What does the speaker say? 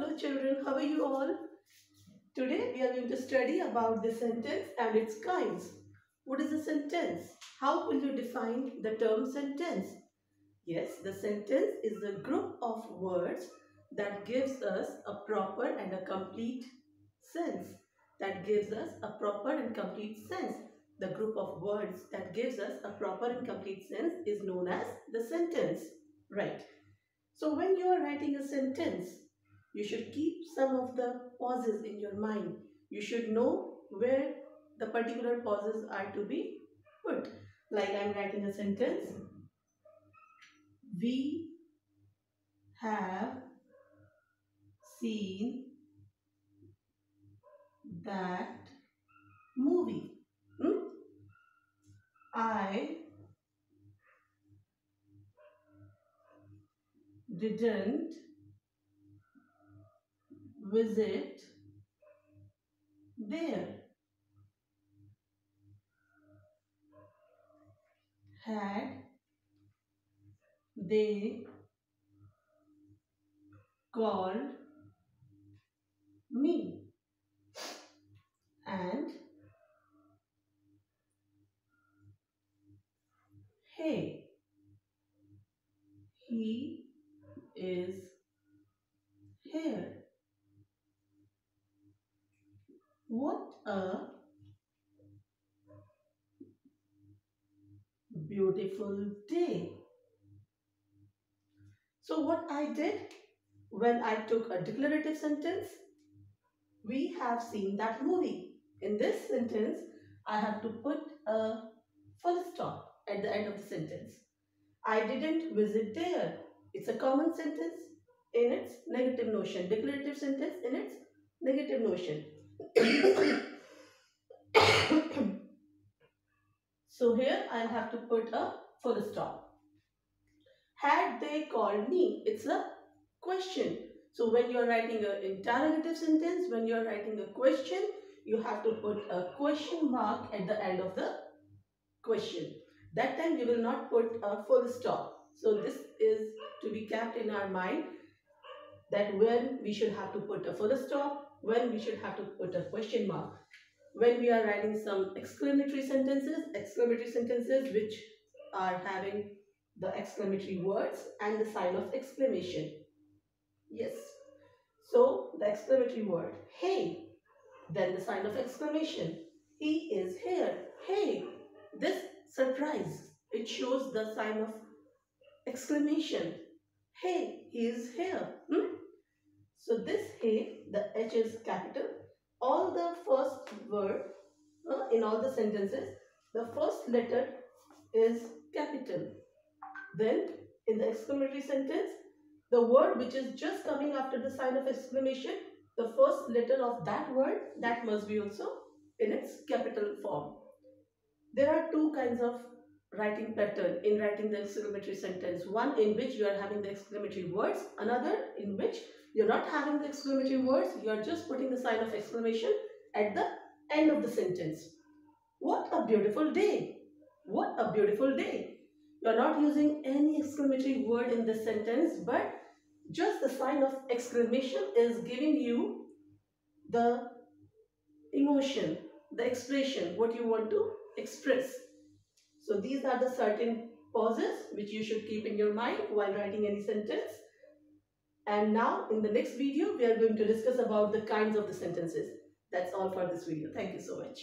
Hello children, how are you all? Today we are going to study about the sentence and its kinds. What is a sentence? How will you define the term sentence? Yes, the sentence is a group of words that gives us a proper and a complete sense. That gives us a proper and complete sense. The group of words that gives us a proper and complete sense is known as the sentence. Right. So when you are writing a sentence, you should keep some of the pauses in your mind. You should know where the particular pauses are to be put. Like I'm writing a sentence. We have seen that movie. Hmm? I didn't visit there. Had they called me and hey he is here what a beautiful day so what i did when i took a declarative sentence we have seen that movie. In this sentence, I have to put a full stop at the end of the sentence. I didn't visit there. It's a common sentence in its negative notion. Declarative sentence in its negative notion. So here I'll have to put a full stop. Had they called me? It's a question. So when you're writing an interrogative sentence, when you're writing a question, you have to put a question mark at the end of the question. That time you will not put a full stop. So this is to be kept in our mind that when we should have to put a full stop, when we should have to put a question mark. When we are writing some exclamatory sentences, exclamatory sentences which are having the exclamatory words and the sign of exclamation. Yes. So the exclamatory word, hey. Then the sign of exclamation. He is here. Hey. This surprise. It shows the sign of exclamation. Hey, he is here. Hmm? So this hey, the H is capital. All the first word uh, in all the sentences, the first letter is capital. Then in the exclamatory sentence, the word which is just coming after the sign of exclamation, the first letter of that word, that must be also in its capital form. There are two kinds of writing pattern in writing the exclamatory sentence. One in which you are having the exclamatory words, another in which you're not having the exclamatory words, you are just putting the sign of exclamation at the end of the sentence. What a beautiful day! What a beautiful day! You're not using any exclamatory word in this sentence, but just the sign of exclamation is giving you the emotion, the expression, what you want to express. So these are the certain pauses which you should keep in your mind while writing any sentence. And now in the next video, we are going to discuss about the kinds of the sentences. That's all for this video. Thank you so much.